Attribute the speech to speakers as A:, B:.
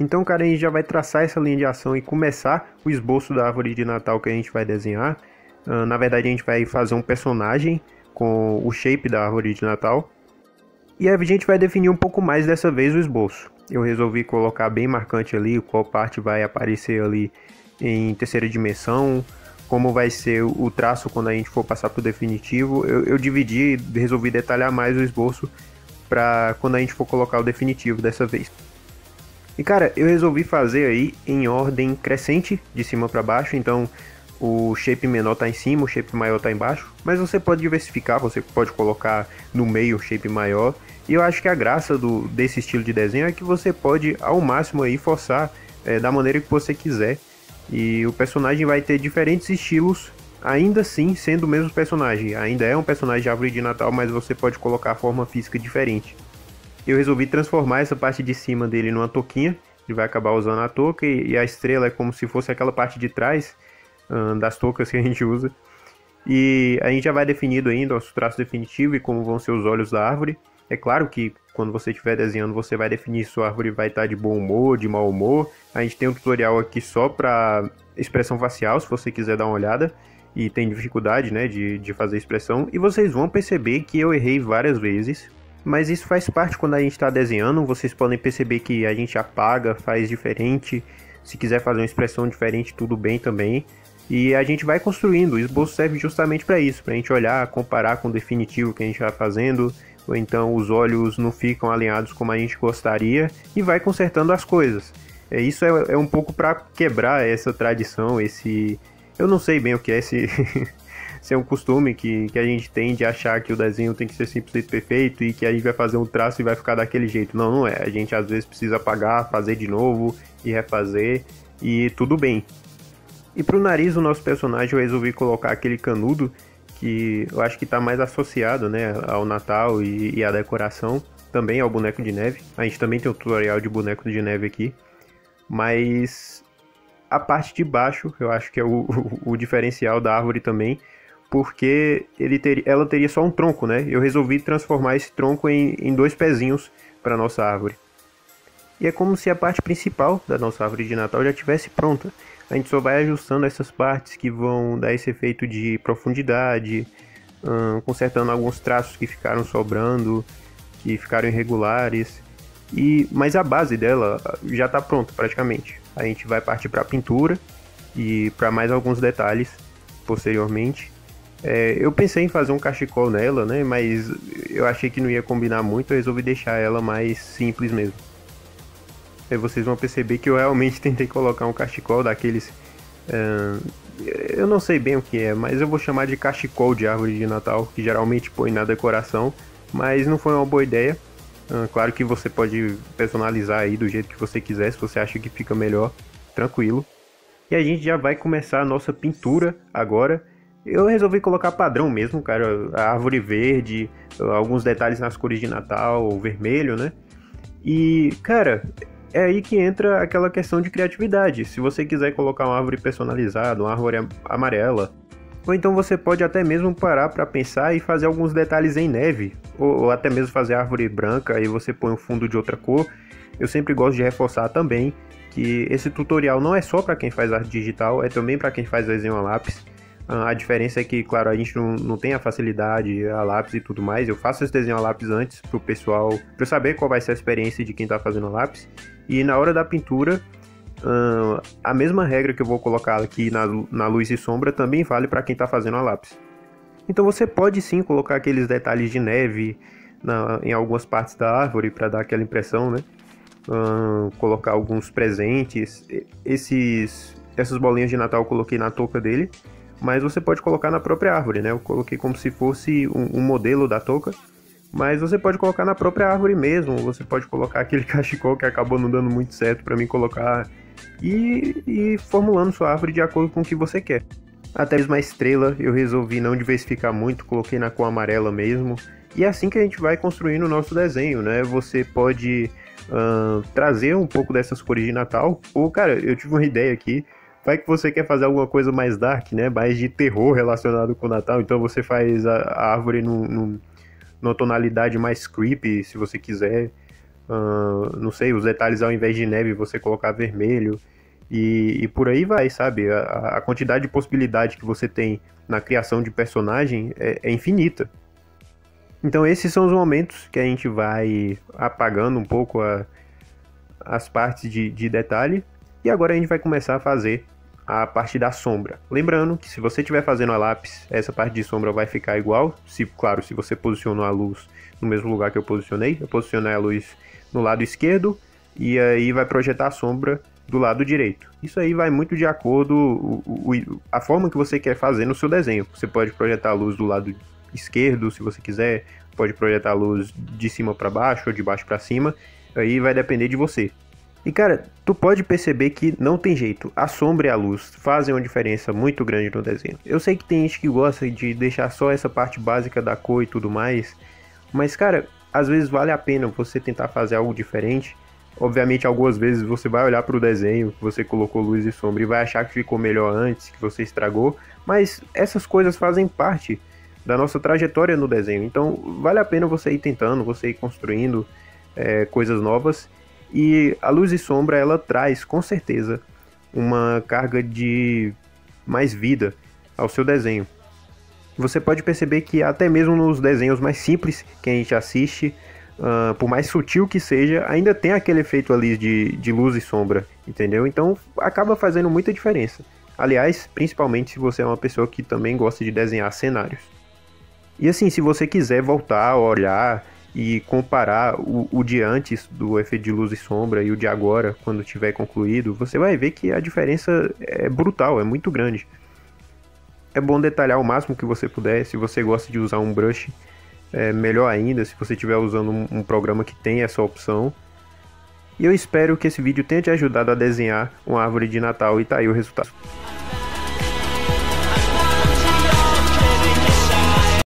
A: Então, cara, a gente já vai traçar essa linha de ação e começar o esboço da árvore de Natal que a gente vai desenhar. Uh, na verdade, a gente vai fazer um personagem com o shape da árvore de Natal. E a gente vai definir um pouco mais dessa vez o esboço. Eu resolvi colocar bem marcante ali qual parte vai aparecer ali em terceira dimensão, como vai ser o traço quando a gente for passar para o definitivo. Eu, eu dividi, resolvi detalhar mais o esboço para quando a gente for colocar o definitivo dessa vez. E cara, eu resolvi fazer aí em ordem crescente, de cima para baixo, então o shape menor está em cima, o shape maior está embaixo, mas você pode diversificar, você pode colocar no meio o shape maior. E eu acho que a graça do, desse estilo de desenho é que você pode ao máximo aí forçar é, da maneira que você quiser. E o personagem vai ter diferentes estilos, ainda assim sendo o mesmo personagem. Ainda é um personagem de árvore de Natal, mas você pode colocar a forma física diferente. Eu resolvi transformar essa parte de cima dele numa touquinha. Ele vai acabar usando a touca e, e a estrela é como se fosse aquela parte de trás das toucas que a gente usa. E a gente já vai definindo ainda nosso traço definitivo e como vão ser os olhos da árvore. É claro que quando você estiver desenhando, você vai definir se a árvore vai estar de bom humor, de mau humor. A gente tem um tutorial aqui só para expressão facial, se você quiser dar uma olhada. E tem dificuldade né, de, de fazer expressão. E vocês vão perceber que eu errei várias vezes. Mas isso faz parte quando a gente está desenhando. Vocês podem perceber que a gente apaga, faz diferente. Se quiser fazer uma expressão diferente, tudo bem também. E a gente vai construindo. O esboço serve justamente para isso, para a gente olhar, comparar com o definitivo que a gente vai fazendo, ou então os olhos não ficam alinhados como a gente gostaria e vai consertando as coisas. É, isso é, é um pouco para quebrar essa tradição, esse. Eu não sei bem o que é esse. se é um costume que, que a gente tem de achar que o desenho tem que ser simplesmente perfeito e que a gente vai fazer um traço e vai ficar daquele jeito. Não, não é. A gente às vezes precisa apagar, fazer de novo e refazer e tudo bem. E pro nariz do nosso personagem eu resolvi colocar aquele canudo que eu acho que está mais associado né, ao Natal e, e à decoração, também ao boneco de neve. A gente também tem um tutorial de boneco de neve aqui, mas a parte de baixo eu acho que é o, o, o diferencial da árvore também, porque ele ter, ela teria só um tronco, né? Eu resolvi transformar esse tronco em, em dois pezinhos para nossa árvore. E é como se a parte principal da nossa árvore de Natal já estivesse pronta a gente só vai ajustando essas partes que vão dar esse efeito de profundidade, hum, consertando alguns traços que ficaram sobrando, que ficaram irregulares. E mas a base dela já está pronta praticamente. A gente vai partir para a pintura e para mais alguns detalhes posteriormente. É, eu pensei em fazer um cachecol nela, né? Mas eu achei que não ia combinar muito, eu resolvi deixar ela mais simples mesmo. Aí vocês vão perceber que eu realmente tentei colocar um cachecol daqueles. Uh, eu não sei bem o que é, mas eu vou chamar de cachecol de árvore de Natal, que geralmente põe na decoração, mas não foi uma boa ideia. Uh, claro que você pode personalizar aí do jeito que você quiser, se você acha que fica melhor, tranquilo. E a gente já vai começar a nossa pintura agora. Eu resolvi colocar padrão mesmo, cara, a árvore verde, alguns detalhes nas cores de Natal, vermelho, né? E, cara, é aí que entra aquela questão de criatividade. Se você quiser colocar uma árvore personalizada, uma árvore amarela, ou então você pode até mesmo parar para pensar e fazer alguns detalhes em neve, ou, ou, até mesmo fazer árvore branca e você põe um fundo de outra cor. Eu sempre gosto de reforçar também que esse tutorial não é só para quem faz arte digital, é também para quem faz desenho a lápis. A diferença é que, claro, a gente não, não tem a facilidade a lápis e tudo mais. Eu faço esse desenho a lápis antes pro pessoal, para saber qual vai ser a experiência de quem está fazendo a lápis. E na hora da pintura, uh, a mesma regra que eu vou colocar aqui na, na luz e sombra também vale para quem está fazendo a lápis. Então você pode sim colocar aqueles detalhes de neve na, em algumas partes da árvore para dar aquela impressão, né? Uh, colocar alguns presentes. Esses, essas bolinhas de Natal eu coloquei na touca dele mas você pode colocar na própria árvore, né? Eu coloquei como se fosse um, um, modelo da touca, mas você pode colocar na própria árvore mesmo, você pode colocar aquele cachecol que acabou não dando muito certo para mim colocar e, e formulando sua árvore de acordo com o que você quer. Até mesmo a estrela eu resolvi não diversificar muito, coloquei na cor amarela mesmo. E é assim que a gente vai construindo o nosso desenho, né? Você pode uh, trazer um pouco dessas cores de Natal. Ou, cara, eu tive uma ideia aqui Vai que você quer fazer alguma coisa mais dark, né? Mais de terror relacionado com o Natal. Então você faz a, a árvore num, num, numa tonalidade mais creepy, se você quiser. uh, não sei, os detalhes ao invés de neve você colocar vermelho, e, e por aí vai, sabe? A, a, quantidade de possibilidade que você tem na criação de personagem é, é infinita. Então esses são os momentos que a gente vai apagando um pouco a, as partes de, de detalhe. E agora a gente vai começar a fazer a parte da sombra. Lembrando que se você estiver fazendo a lápis, essa parte de sombra vai ficar igual. Se, claro, se você posicionou a luz no mesmo lugar que eu posicionei, eu posicionei a luz no lado esquerdo e aí vai projetar a sombra do lado direito. Isso aí vai muito de acordo o, a forma que você quer fazer no seu desenho. Você pode projetar a luz do lado esquerdo, se você quiser, pode projetar a luz de cima para baixo ou de baixo para cima. Aí vai depender de você. E cara, tu pode perceber que não tem jeito. A sombra e a luz fazem uma diferença muito grande no desenho. Eu sei que tem gente que gosta de deixar só essa parte básica da cor e tudo mais, mas cara, às vezes vale a pena você tentar fazer algo diferente Obviamente, algumas vezes você vai olhar para o desenho que você colocou luz e sombra e vai achar que ficou melhor antes, que você estragou, mas essas coisas fazem parte da nossa trajetória no desenho. Então, vale a pena você ir tentando, você ir construindo é, coisas novas. E a luz e sombra ela traz com certeza uma carga de mais vida ao seu desenho. Você pode perceber que até mesmo nos desenhos mais simples que a gente assiste, uh, por mais sutil que seja, ainda tem aquele efeito ali de, de luz e sombra, entendeu? Então acaba fazendo muita diferença. Aliás, principalmente se você é uma pessoa que também gosta de desenhar cenários. E assim, se você quiser voltar a olhar e comparar o, o, de antes do efeito de luz e sombra e o de agora, quando tiver concluído, você vai ver que a diferença é brutal, é muito grande. É bom detalhar o máximo que você puder. Se você gosta de usar um brush, é, melhor ainda se você estiver usando um, um programa que tem essa opção. E eu espero que esse vídeo tenha te ajudado a desenhar uma árvore de Natal e tá aí o resultado.